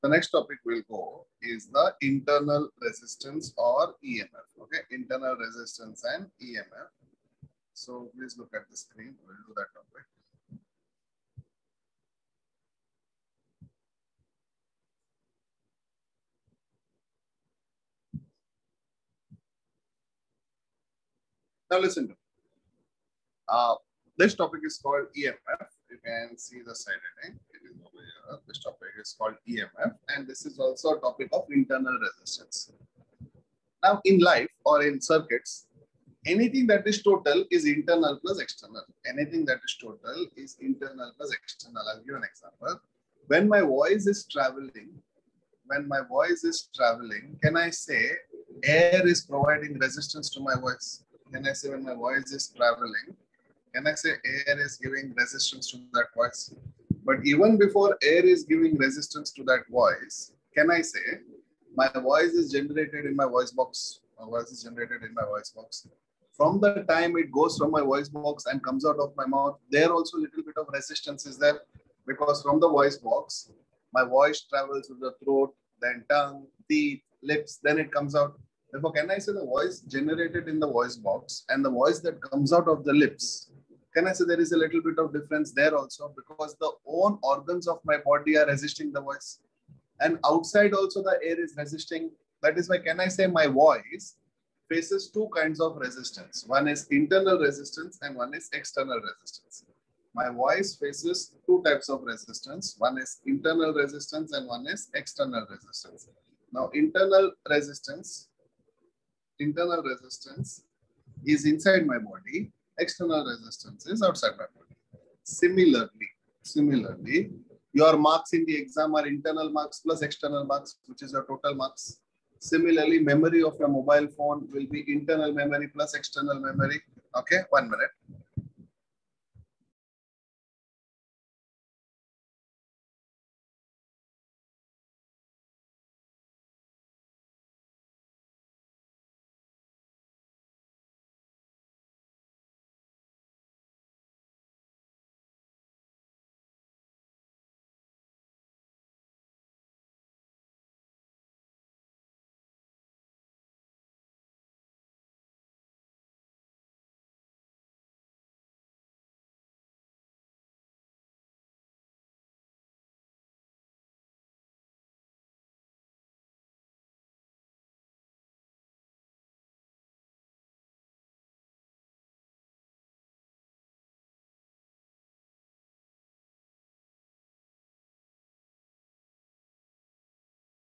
The next topic we'll go is the internal resistance or EMF. Okay, internal resistance and EMF. So please look at the screen. We'll do that topic. Now listen to me. Uh, this topic is called EMF. You can see the side heading. Over here. This topic is called EMF, and this is also a topic of internal resistance. Now, in life or in circuits, anything that is total is internal plus external. Anything that is total is internal plus external. I'll give an example. When my voice is traveling, when my voice is traveling, can I say air is providing resistance to my voice? Can I say when my voice is traveling, can I say air is giving resistance to that voice? But even before air is giving resistance to that voice, can I say my voice is generated in my voice box? My voice is generated in my voice box. From the time it goes from my voice box and comes out of my mouth, there also a little bit of resistance is there because from the voice box, my voice travels to the throat, then tongue, teeth, lips, then it comes out. Therefore, can I say the voice generated in the voice box and the voice that comes out of the lips? Can I say there is a little bit of difference there also because the own organs of my body are resisting the voice and outside also the air is resisting. That is why can I say my voice faces two kinds of resistance. One is internal resistance and one is external resistance. My voice faces two types of resistance. One is internal resistance and one is external resistance. Now internal resistance internal resistance is inside my body, external resistance is outside my body. Similarly, similarly, your marks in the exam are internal marks plus external marks, which is your total marks. Similarly, memory of your mobile phone will be internal memory plus external memory. Okay, one minute.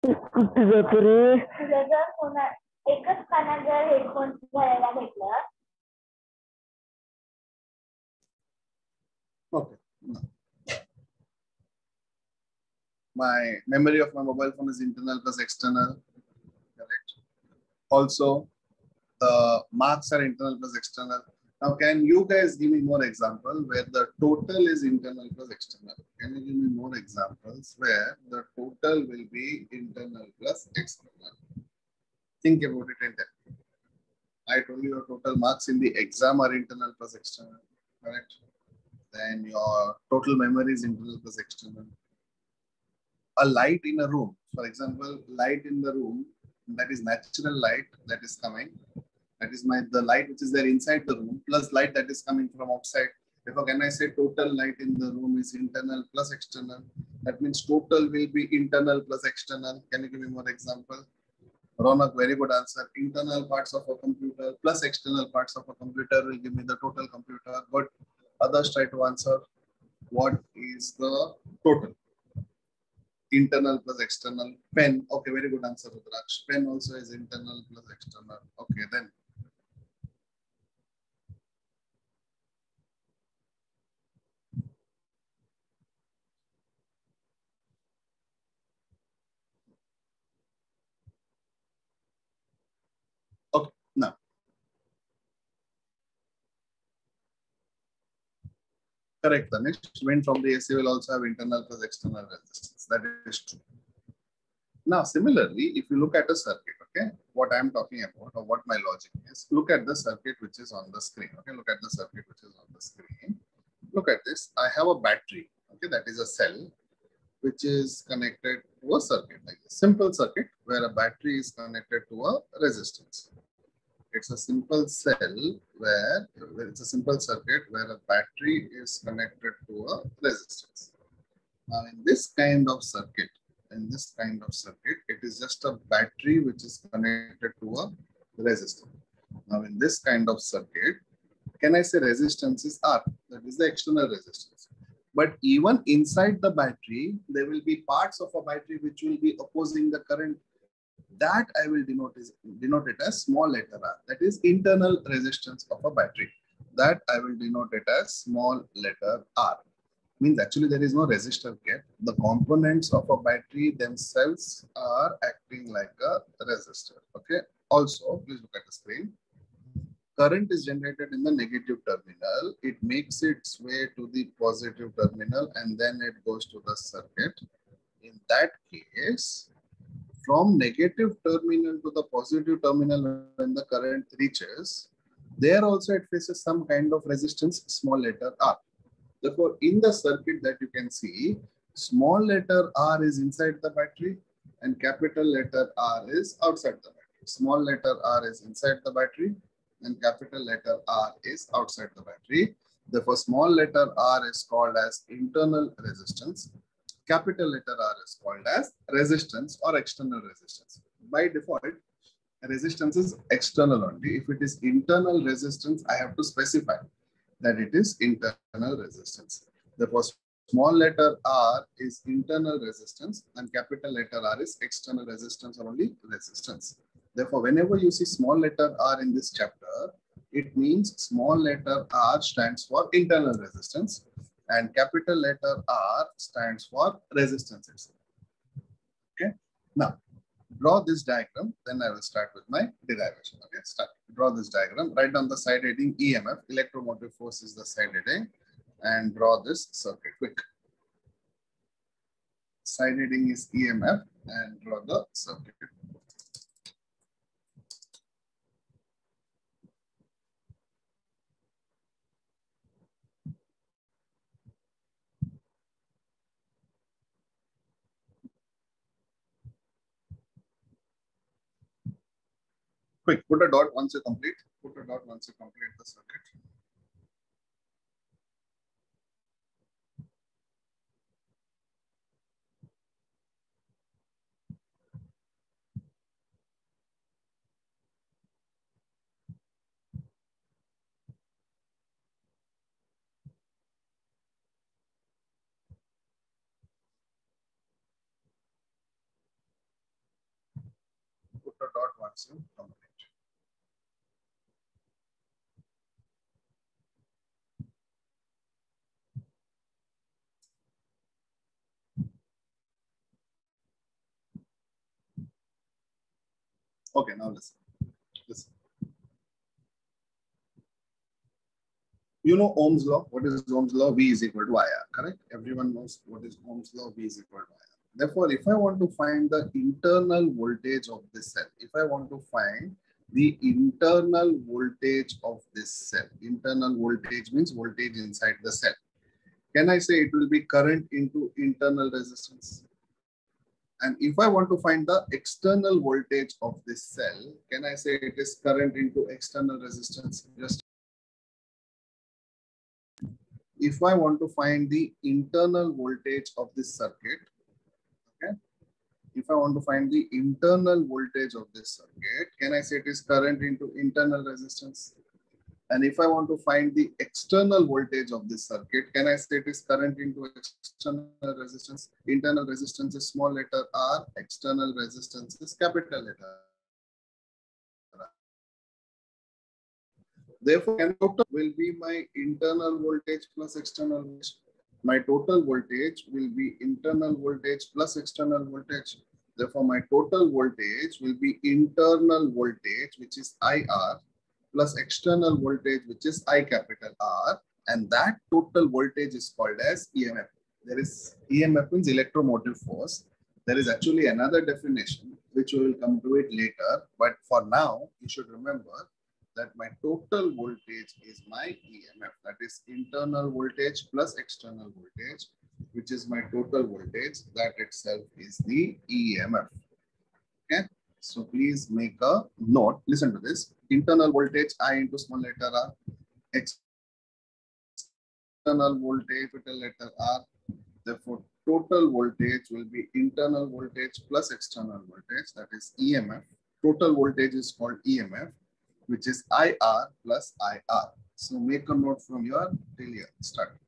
तुझं जर कोणा एकच कानात जर headphone घालायला भेटलं Okay. My memory of my mobile phone is internal plus external. Correct. Also, the marks are internal plus external. Now, can you guys give me more example where the total is internal plus external? Can you give me more examples where the total will be internal plus external? Think about it. I told you your total marks in the exam are internal plus external, correct? Then your total memory is internal plus external. A light in a room, for example, light in the room, that is natural light that is coming. That is my the light which is there inside the room plus light that is coming from outside. Therefore, can I say total light in the room is internal plus external? That means total will be internal plus external. Can you give me more example? Ronak, very good answer. Internal parts of a computer plus external parts of a computer will give me the total computer. But others try to answer what is the total. Internal plus external. Pen. Okay, very good answer, Rudraksh. Pen also is internal plus external. Okay, then. Okay, now. Correct. The next wind from the AC will also have internal plus external resistance. That is true. Now, similarly, if you look at a circuit, okay, what I'm talking about or what my logic is, look at the circuit which is on the screen. Okay, look at the circuit which is on the screen. Look at this. I have a battery. Okay, that is a cell. which is connected to a circuit, like a simple circuit where a battery is connected to a resistance. It's a simple cell where it's a simple circuit where a battery is connected to a resistance. Now, in this kind of circuit, in this kind of circuit, it is just a battery which is connected to a resistor. Now, in this kind of circuit, can I say resistance is R? That is the external resistance. But even inside the battery, there will be parts of a battery which will be opposing the current. That I will denote, is, denote it as small letter r. That is internal resistance of a battery. That I will denote it as small letter r. Means actually there is no resistor yet. The components of a battery themselves are acting like a resistor. Okay. Also, please look at the screen current is generated in the negative terminal. It makes its way to the positive terminal and then it goes to the circuit. In that case, from negative terminal to the positive terminal when the current reaches, there also it faces some kind of resistance, small letter r. Therefore, in the circuit that you can see, small letter r is inside the battery and capital letter r is outside the battery. Small letter r is inside the battery and capital letter R is outside the battery. Therefore, small letter R is called as internal resistance. Capital letter R is called as resistance or external resistance. By default, resistance is external only. If it is internal resistance, I have to specify that it is internal resistance. Therefore, small letter R is internal resistance and capital letter R is external resistance or only resistance. Therefore, whenever you see small letter r in this chapter, it means small letter r stands for internal resistance and capital letter R stands for resistance itself. Okay. Now, draw this diagram, then I will start with my derivation. Okay, start. Draw this diagram. Write down the side heading EMF, electromotive force is the side heading, and draw this circuit quick. Side heading is EMF and draw the circuit. Quick, put a dot once you complete. Put a dot once you complete the circuit. Dot once you complete. Okay, now listen. Listen. You know Ohm's law. What is Ohm's law? V is equal to IR, correct? Everyone knows what is Ohm's law. V is equal to IR. Therefore, if I want to find the internal voltage of this cell, if I want to find the internal voltage of this cell, internal voltage means voltage inside the cell. Can I say it will be current into internal resistance? And if I want to find the external voltage of this cell, can I say it is current into external resistance? Just if I want to find the internal voltage of this circuit, okay, if I want to find the internal voltage of this circuit, can I say it is current into internal resistance? And if I want to find the external voltage of this circuit, can I say it is current into external resistance? Internal resistance is small letter r, external resistance is capital letter. R. Therefore, total will be my internal voltage plus external voltage. My total voltage will be internal voltage plus external voltage. Therefore, my total voltage will be internal voltage, which is IR, plus external voltage, which is I capital R. And that total voltage is called as EMF. There is EMF means electromotive force. There is actually another definition, which we will come to it later. But for now, you should remember that my total voltage is my EMF. That is internal voltage plus external voltage. which is my total voltage, that itself is the EMF. So please make a note. Listen to this. Internal voltage I into small letter R. External voltage capital letter R. Therefore, total voltage will be internal voltage plus external voltage. That is EMF. Total voltage is called EMF, which is IR plus IR. So make a note from your till here. Start.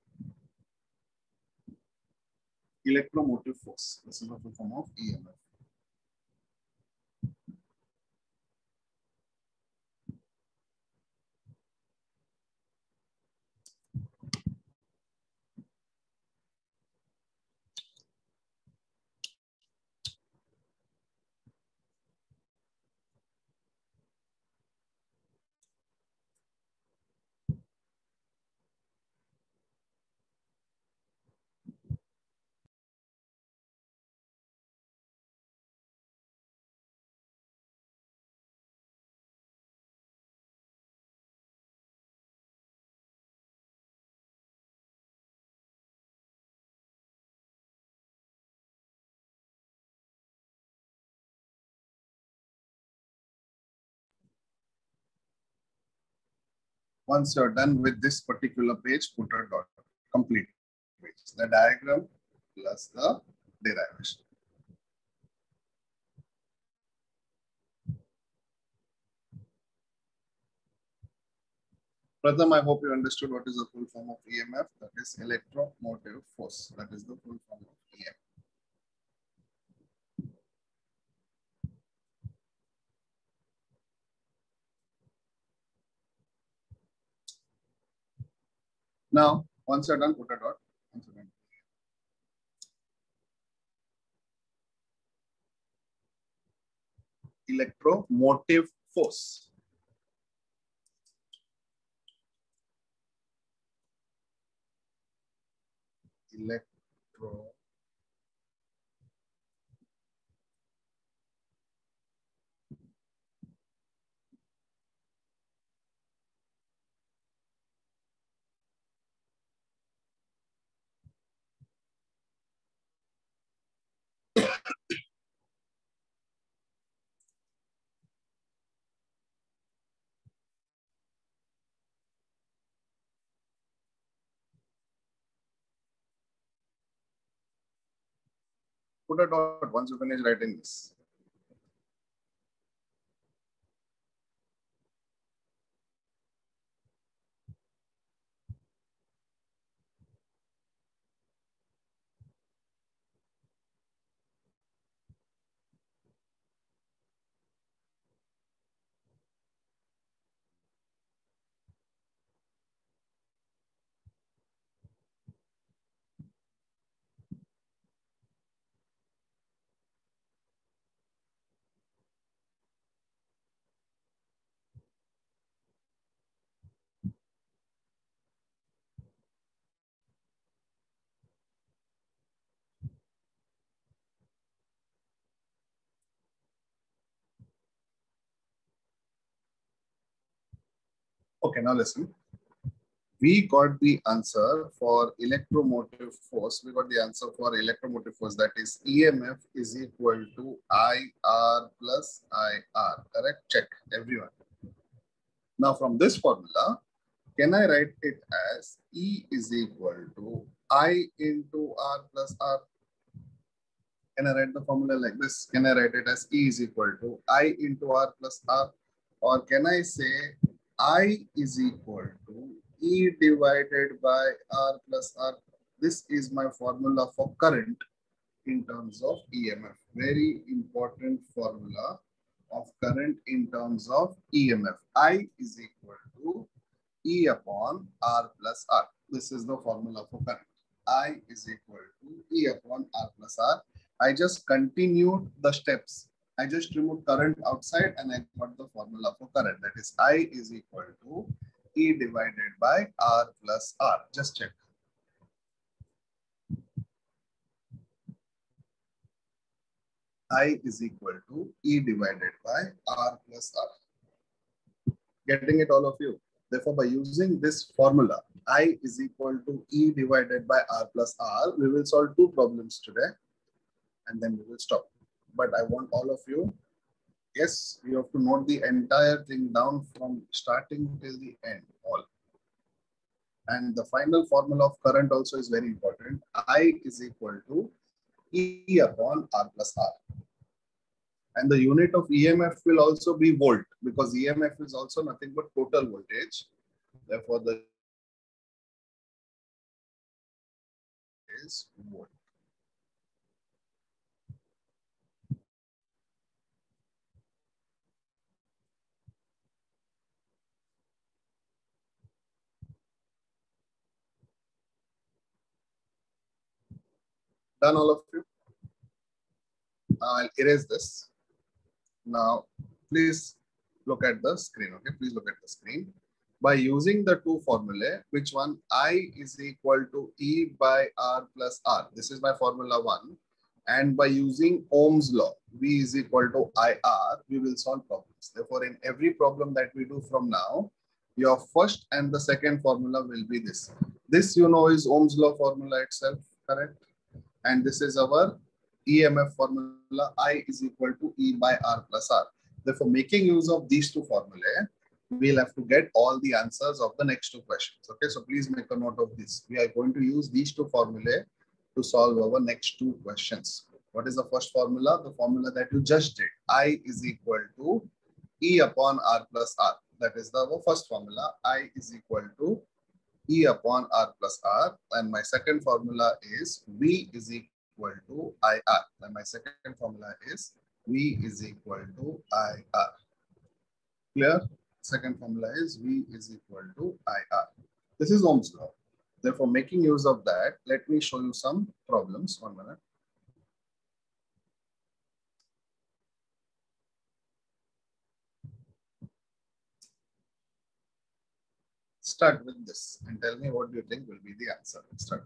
Electromotive force. This is the form of EMF. Once you're done with this particular page, put a dot, complete page. The diagram plus the derivation. Pratham, I hope you understood what is the full form of EMF. That is electromotive force. That is the full form of EMF. Now, once you're done, put a dot. Done. Electromotive force. Electro. Put a dot once you finish writing this. Okay, now listen. We got the answer for electromotive force. We got the answer for electromotive force. That is EMF is equal to IR plus IR. Correct? Check everyone. Now from this formula, can I write it as E is equal to I into R plus R? Can I write the formula like this? Can I write it as E is equal to I into R plus R? Or can I say I is equal to E divided by R plus R. This is my formula for current in terms of EMF. Very important formula of current in terms of EMF. I is equal to E upon R plus R. This is the formula for current. I is equal to E upon R plus R. I just continued the steps I just removed current outside and I got the formula for current. That is I is equal to E divided by R plus R. Just check. I is equal to E divided by R plus R. Getting it all of you. Therefore, by using this formula, I is equal to E divided by R plus R. We will solve two problems today and then we will stop. But I want all of you, yes, you have to note the entire thing down from starting till the end, all. And the final formula of current also is very important. I is equal to E upon R plus R. And the unit of EMF will also be volt because EMF is also nothing but total voltage. Therefore, the is volt. Done all of you? I'll erase this. Now, please look at the screen, okay? Please look at the screen. By using the two formulae, which one I is equal to E by R plus R. This is my formula one. And by using Ohm's law, V is equal to IR, we will solve problems. Therefore, in every problem that we do from now, your first and the second formula will be this. This, you know, is Ohm's law formula itself, correct? And this is our EMF formula I is equal to E by R plus R. Therefore, making use of these two formulae, we'll have to get all the answers of the next two questions. Okay, so please make a note of this. We are going to use these two formulae to solve our next two questions. What is the first formula? The formula that you just did. I is equal to E upon R plus R. That is the first formula. I is equal to E upon R plus R. And my second formula is V is equal to IR. And my second formula is V is equal to IR. Clear? Second formula is V is equal to IR. This is Ohm's law. Therefore, making use of that, let me show you some problems. One minute. Start with this and tell me what do you think will be the answer. Start.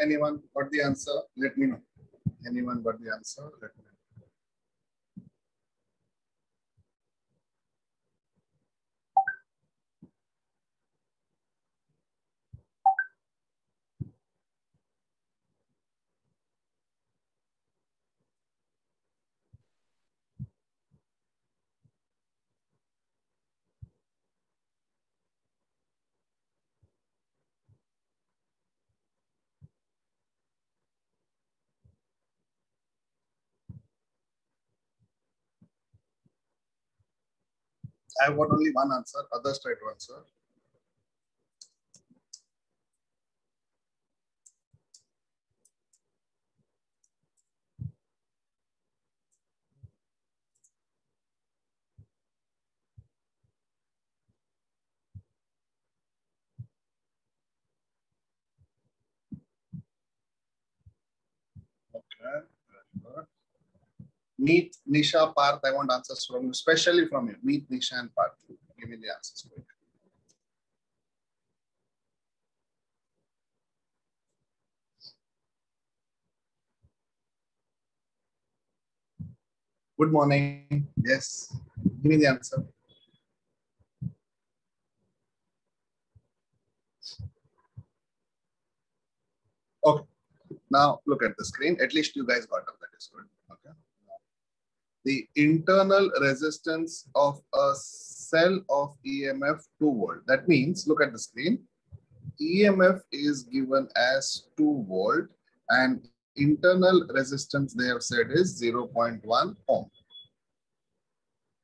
Anyone got the answer? Let me know. Anyone got the answer? Let me I want only one answer, others try to answer. Okay. Meet Nisha Parth. I want answers from you, especially from you. Meet Nisha and Parth. Give me the answers. Good morning. Yes. Give me the answer. Okay. Now look at the screen. At least you guys got up. That is good. The internal resistance of a cell of EMF 2 volt. That means, look at the screen. EMF is given as 2 volt and internal resistance they have said is 0.1 ohm.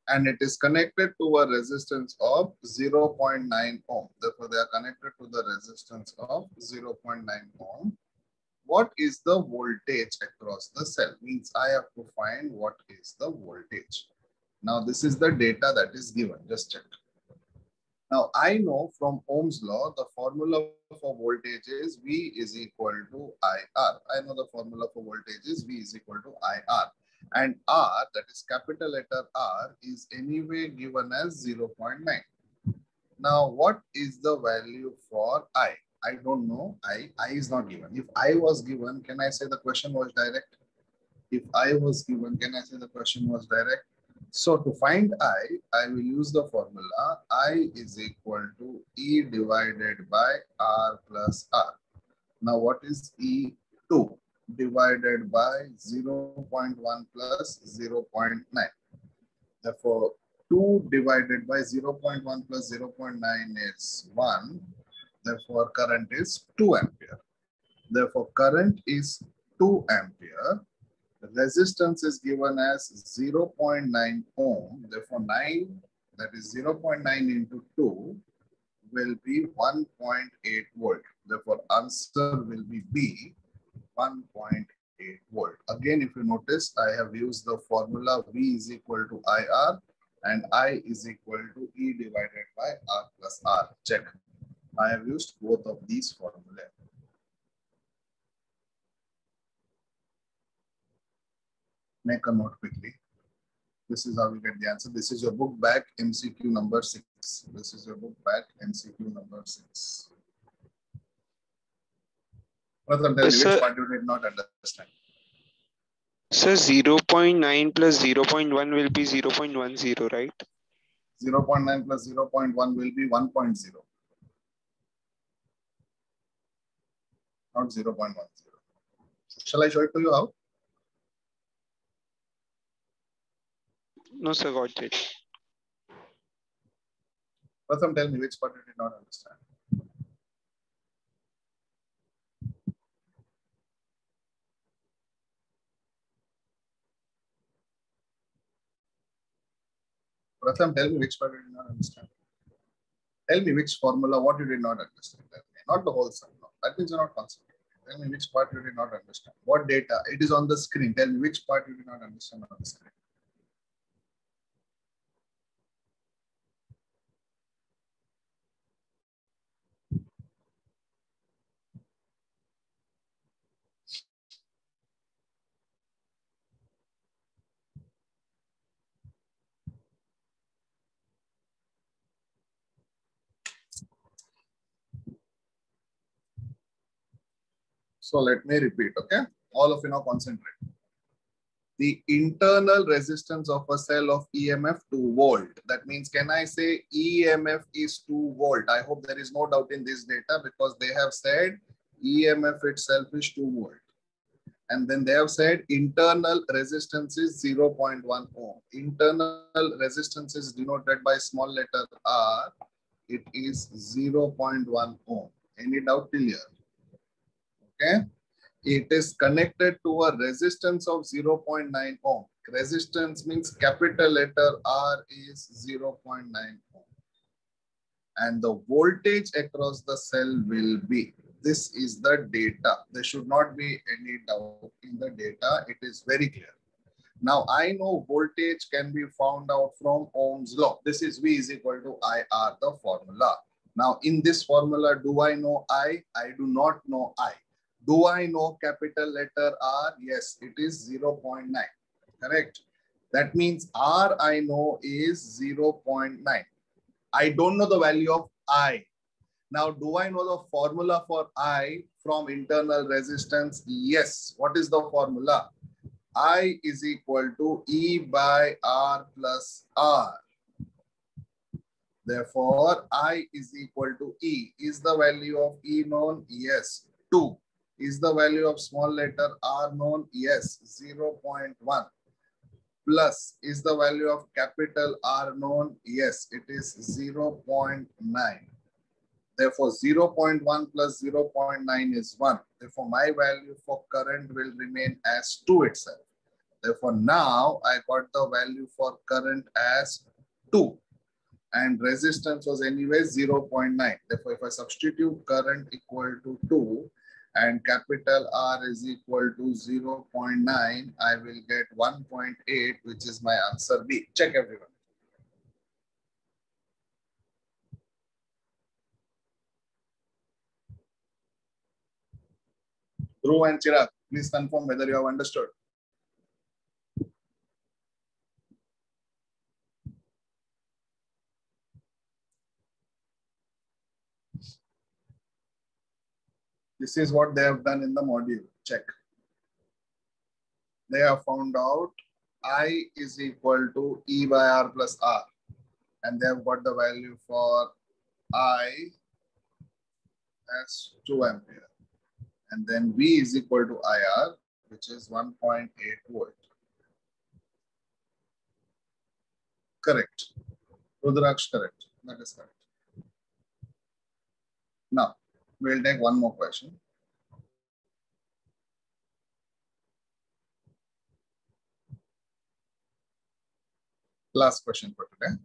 And it is connected to a resistance of 0.9 ohm. Therefore, they are connected to the resistance of 0.9 ohm what is the voltage across the cell? Means I have to find what is the voltage. Now this is the data that is given, just check. Now I know from Ohm's law, the formula for voltage is V is equal to IR. I know the formula for voltage is V is equal to IR. And R, that is capital letter R, is anyway given as 0.9. Now what is the value for I? I don't know. I, I is not given. If I was given, can I say the question was direct? If I was given, can I say the question was direct? So to find I, I will use the formula I is equal to E divided by R plus R. Now what is E2 divided by 0 0.1 plus 0 0.9? Therefore, 2 divided by 0 0.1 plus 0 0.9 is 1 Therefore, current is 2 ampere. Therefore, current is 2 ampere. Resistance is given as 0.9 ohm. Therefore, 9, that is 0.9 into 2, will be 1.8 volt. Therefore, answer will be B, 1.8 volt. Again, if you notice, I have used the formula V is equal to IR and I is equal to E divided by R plus R. Check. I have used both of these formulae. Make a note quickly. This is how we get the answer. This is your book back MCQ number six. This is your book back MCQ number six. Yes, me which part you did not understand. Sir, 0.9 plus 0.1 will be 0.10, right? 0.9 plus 0.1 will be 1.0. Not 0.10. Shall I show it to you how? No, sir, got it. Pratham, tell me which part you did not understand. Pratham, tell me which part you did not understand. Tell me which formula, what you did not understand. Not the whole sum. That means you're not concentrating. Tell me which part you did not understand. What data? It is on the screen. Tell me which part you did not understand on the screen. So let me repeat, okay? All of you now concentrate. The internal resistance of a cell of EMF 2 volt. That means, can I say EMF is 2 volt? I hope there is no doubt in this data because they have said EMF itself is 2 volt. And then they have said internal resistance is 0.1 ohm. Internal resistance is denoted by small letter r. It is 0.1 ohm. Any doubt till here? Okay. It is connected to a resistance of 0.9 ohm. Resistance means capital letter R is 0.9 ohm. And the voltage across the cell will be. This is the data. There should not be any doubt in the data. It is very clear. Now I know voltage can be found out from Ohm's law. This is V is equal to IR, the formula. Now in this formula, do I know I? I do not know I. Do I know capital letter R? Yes, it is 0.9. Correct. That means R I know is 0.9. I don't know the value of I. Now, do I know the formula for I from internal resistance? Yes. What is the formula? I is equal to E by R plus R. Therefore, I is equal to E. Is the value of E known? Yes. 2. Is the value of small letter r known? Yes, 0 0.1. Plus, is the value of capital R known? Yes, it is 0 0.9. Therefore, 0 0.1 plus 0 0.9 is 1. Therefore, my value for current will remain as 2 itself. Therefore, now I got the value for current as 2 and resistance was anyway 0 0.9. Therefore, if I substitute current equal to 2, and capital R is equal to 0 0.9, I will get 1.8, which is my answer B. Check everyone. Dhruv and Chirag, please confirm whether you have understood. This is what they have done in the module. Check. They have found out I is equal to E by R plus R. And they have got the value for I as 2 ampere. And then V is equal to IR, which is 1.8 volt. Correct. Rudraksh, correct. That is correct. Now, We'll take one more question. Last question for today.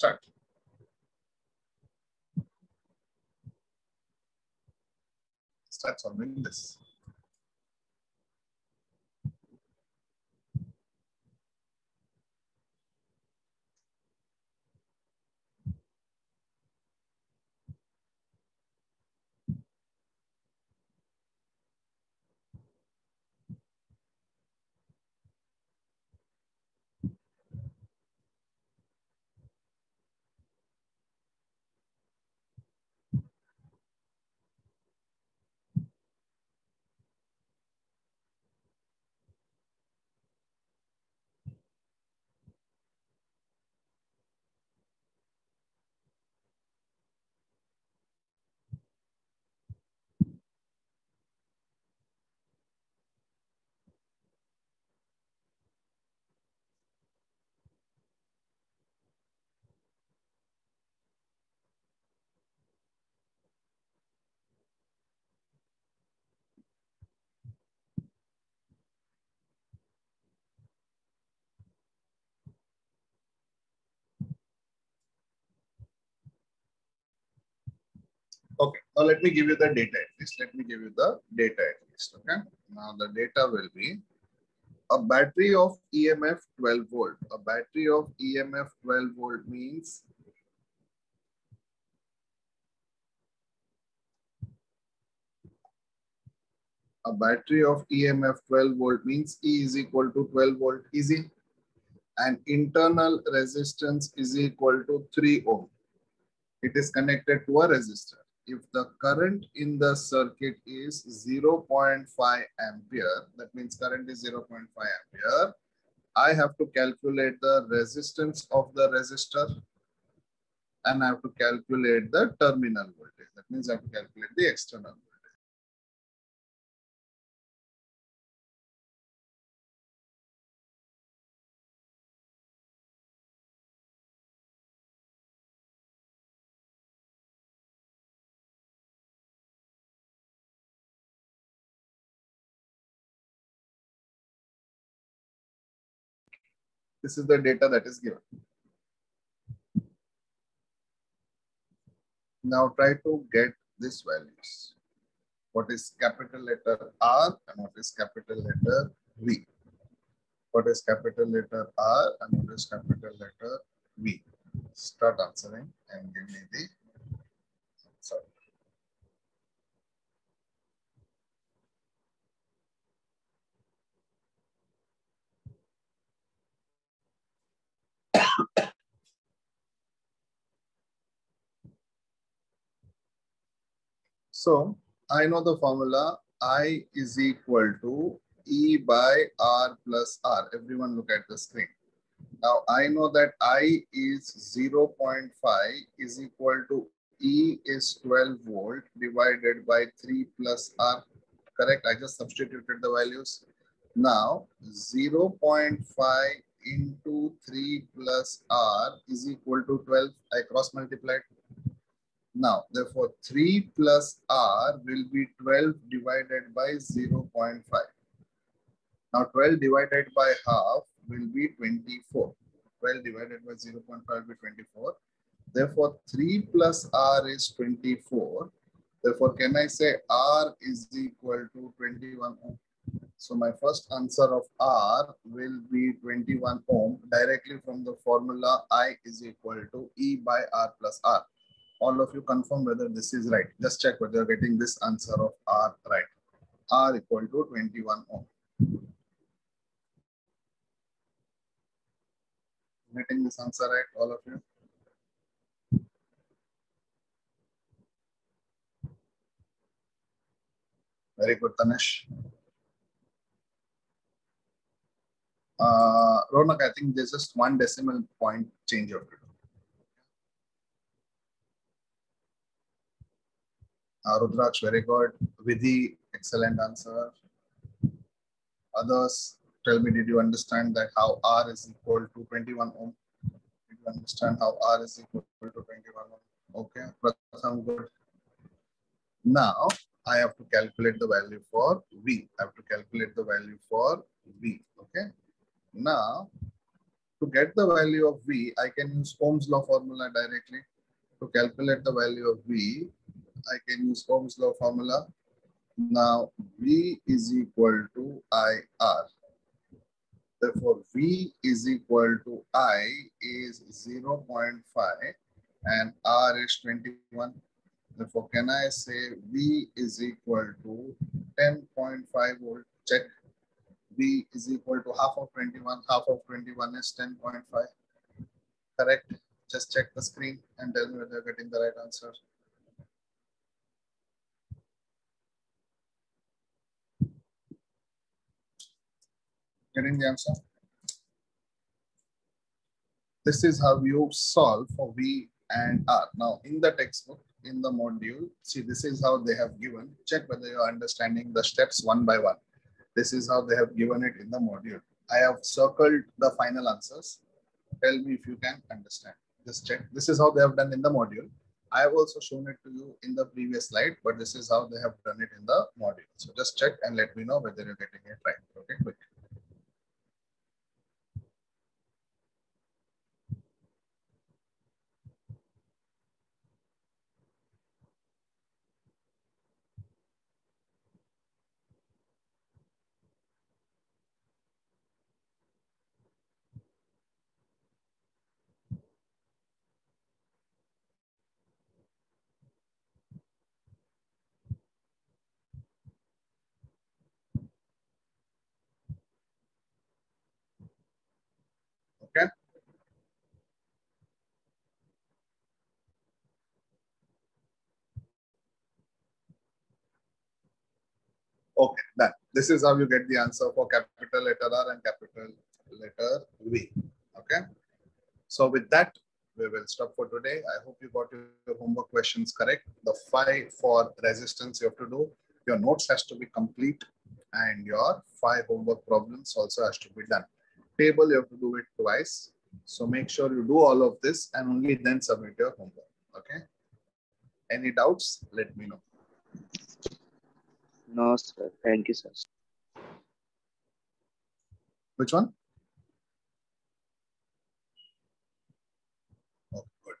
Start. Start solving this. Okay, now let me give you the data at least. Let me give you the data at least. Okay, now the data will be a battery of EMF 12 volt. A battery of EMF 12 volt means a battery of EMF 12 volt means E is equal to 12 volt easy and internal resistance is equal to 3 ohm. It is connected to a resistor if the current in the circuit is 0.5 ampere, that means current is 0.5 ampere, I have to calculate the resistance of the resistor and I have to calculate the terminal voltage. That means I have to calculate the external voltage. This is the data that is given. Now try to get these values. What is capital letter R and what is capital letter V? What is capital letter R and what is capital letter V? Start answering and give me the So I know the formula I is equal to E by R plus R. Everyone look at the screen. Now I know that I is 0.5 is equal to E is 12 volt divided by 3 plus R. Correct? I just substituted the values. Now 0.5 into 3 plus R is equal to 12. I cross multiplied. Now, therefore, 3 plus R will be 12 divided by 0 0.5. Now, 12 divided by half will be 24. 12 divided by 0 0.5 will be 24. Therefore, 3 plus R is 24. Therefore, can I say R is equal to 21 ohm? So my first answer of R will be 21 ohm directly from the formula I is equal to E by R plus R all of you confirm whether this is right. Just check whether you're getting this answer of R right. R equal to 21 ohm. Getting this answer right, all of you? Very good, Tanish. Uh, Ronak, I think there's just one decimal point change of it. Uh, Rudraksh, very good. Vidhi, excellent answer. Others, tell me, did you understand that how R is equal to 21 ohm? Did you understand how R is equal to 21 ohm? Okay, Pratham, good. Now, I have to calculate the value for V. I have to calculate the value for V. Okay. Now, to get the value of V, I can use Ohm's law formula directly. To calculate the value of V, I can use Ohm's law formula. Now V is equal to IR. Therefore, V is equal to I is 0 0.5 and R is 21. Therefore, can I say V is equal to 10.5 volt? Check. V is equal to half of 21. Half of 21 is 10.5. Correct. Just check the screen and tell me whether you're getting the right answer. Getting the answer? This is how you solve for V and R. Now, in the textbook, in the module, see, this is how they have given. Check whether you're understanding the steps one by one. This is how they have given it in the module. I have circled the final answers. Tell me if you can understand. Just check. This is how they have done in the module. I have also shown it to you in the previous slide, but this is how they have done it in the module. So just check and let me know whether you're getting it right. Okay, quick. Okay. Okay, done. This is how you get the answer for capital letter R and capital letter V. Okay. So with that, we will stop for today. I hope you got your homework questions correct. The five for resistance you have to do. Your notes has to be complete and your five homework problems also has to be done. Table, you have to do it twice. So make sure you do all of this and only then submit your homework. Okay. Any doubts? Let me know. No, sir. Thank you, sir. Which one? Oh, good.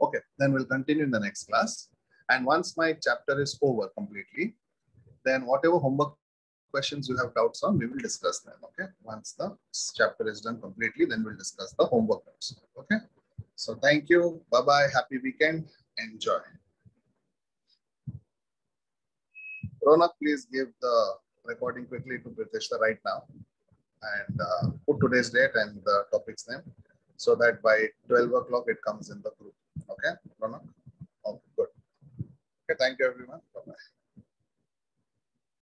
Okay, then we'll continue in the next class. And once my chapter is over completely, then whatever homework questions you have doubts on, we will discuss them. Okay, once the chapter is done completely, then we'll discuss the homework notes. Okay, so thank you. Bye bye. Happy weekend. Enjoy. Ronak, please give the recording quickly to Pritishta right now and uh, put today's date and the topic's name so that by 12 o'clock it comes in the group. Okay, Ronak? Okay, good. Okay, thank you everyone.